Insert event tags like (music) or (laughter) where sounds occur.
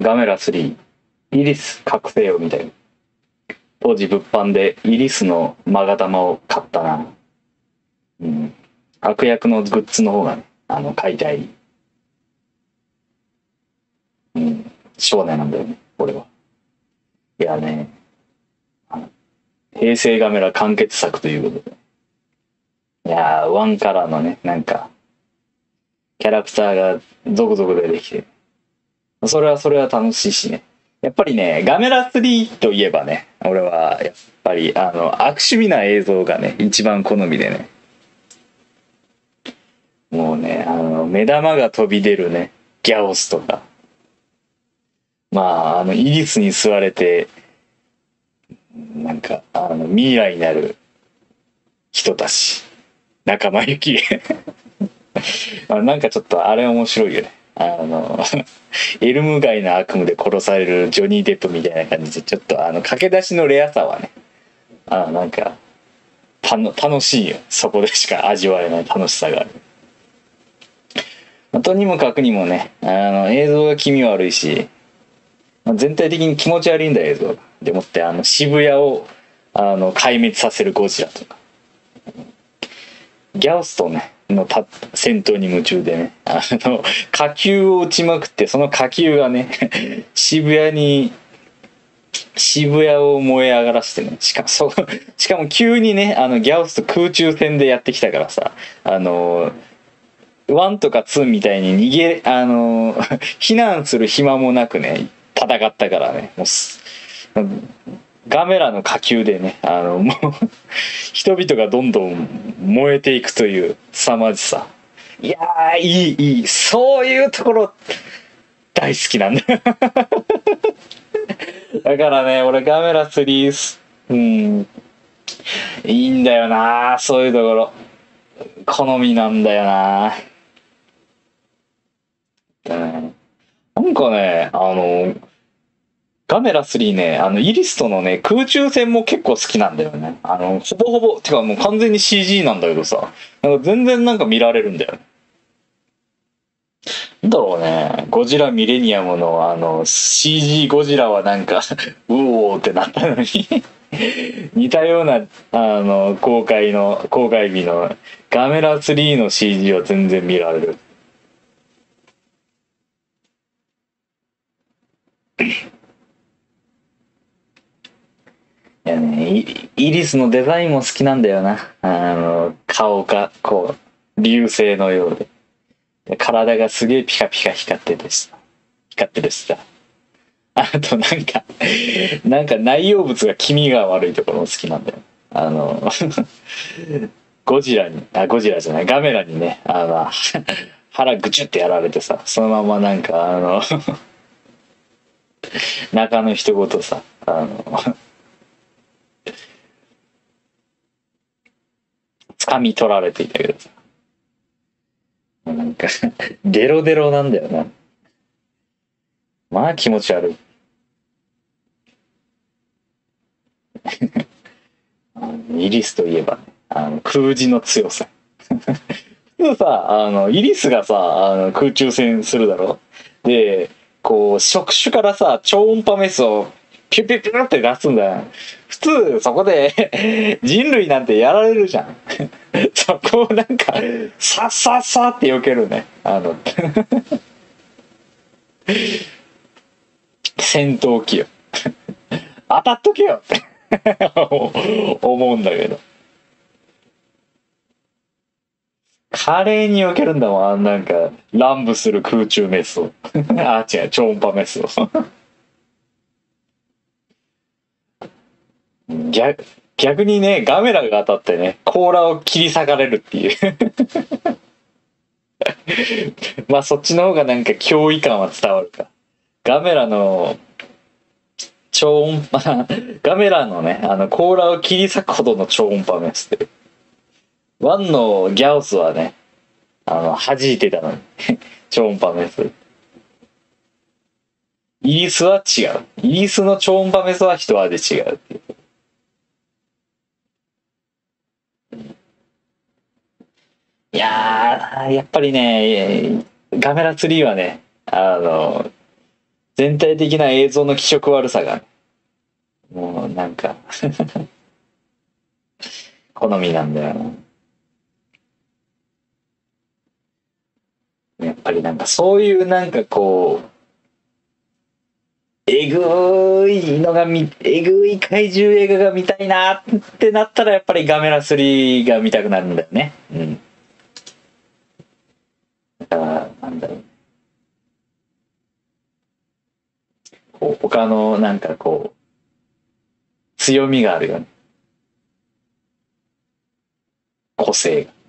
ガメラ3、イリス覚醒を見たよ。当時物販でイリスのマガ玉を買ったな。うん。悪役のグッズの方がね、あの、買いたい。うん。少年なんだよね、俺は。いやね、平成ガメラ完結作ということで。いやー、ワンカラーのね、なんか、キャラクターが続々出てきて、それはそれは楽しいしね。やっぱりね、ガメラ3といえばね、俺はやっぱり、あの、悪趣味な映像がね、一番好みでね。もうね、あの、目玉が飛び出るね、ギャオスとか。まあ、あの、イギリスに座れて、なんか、あの、未来になる人たち。仲間由紀恵。(laughs) あなんかちょっとあれ面白いよね。あの、(laughs) エルム街の悪夢で殺されるジョニー・デップみたいな感じで、ちょっとあの、駆け出しのレアさはね、あのなんか、たの楽しいよ。そこでしか味わえない楽しさがある。とにもかくにもね、あの、映像が気味悪いし、全体的に気持ち悪いんだ、映像が。でもって、あの、渋谷を、あの、壊滅させるゴジラとか。ギャオスとね、のた戦闘に夢中でね、あの、火球を撃ちまくって、その火球がね、(laughs) 渋谷に、渋谷を燃え上がらしてね、しかも、そ、しかも急にね、あの、ギャオスと空中戦でやってきたからさ、あの、1とか2みたいに逃げ、あの、(laughs) 避難する暇もなくね、戦ったからね、もう、ガメラの火球でね、あの、もう、(laughs) 人々がどんどん燃えていくという凄まじさ。いやー、いい、いい。そういうところ、大好きなんだ。(laughs) だからね、俺ガメラ3す、うん、いいんだよなそういうところ。好みなんだよなうんなんかね、あの、ガメラ3ね、あの、イリストのね、空中戦も結構好きなんだよね。あの、ほぼほぼ、てかもう完全に CG なんだけどさ、なんか全然なんか見られるんだよ。だろうね、ゴジラミレニアムのあの、CG ゴジラはなんか、(laughs) うおーってなったのに、(laughs) 似たような、あの、公開の、公開日のガメラ3の CG は全然見られる。イリスのデザインも好きなんだよな。あの、顔が、こう、流星のようで。体がすげえピカピカ光っててさ。光ってるしさ。あとなんか、なんか内容物が気味が悪いところも好きなんだよ。あの、ゴジラに、あ、ゴジラじゃない、ガメラにね、あの、腹ぐちゅってやられてさ、そのままなんか、あの、中の一言さ、あの、掴み取られていたけどさ。なんか、(laughs) デロデロなんだよな。まあ気持ち悪い。(laughs) イリスといえばね、あの空時の強さ。(laughs) 普通さ、あの、イリスがさ、あの空中戦するだろ？で、こう、触手からさ、超音波メスをピュピュピュって出すんだよ。普通、そこで (laughs) 人類なんてやられるじゃん。(laughs) そこをなんか、さっさっさって避けるね。あの、(laughs) 戦闘機よ。当たっとけよって思うんだけど。華麗に避けるんだもん、あんなんか、乱舞する空中メスを。あ、違う、超音波メスを。逆逆にね、ガメラが当たってね、甲羅を切り裂かれるっていう。(laughs) まあそっちの方がなんか脅威感は伝わるか。ガメラの超音波、(laughs) ガメラのね、あの甲羅を切り裂くほどの超音波メスで。ワンのギャオスはね、あの、弾いてたのに。(laughs) 超音波メス。イギリスは違う。イギリスの超音波メスは一味違うっていう。いやー、やっぱりね、ガメラツリーはね、あの、全体的な映像の気色悪さが、もうなんか (laughs) 好みなんだよな。やっぱりなんかそういうなんかこう、えぐいのが見、えぐい怪獣映画が見たいなってなったらやっぱりガメラ3が見たくなるんだよね。うん。だから、なんだろう。こう他のなんかこう、強みがあるよね。個性が。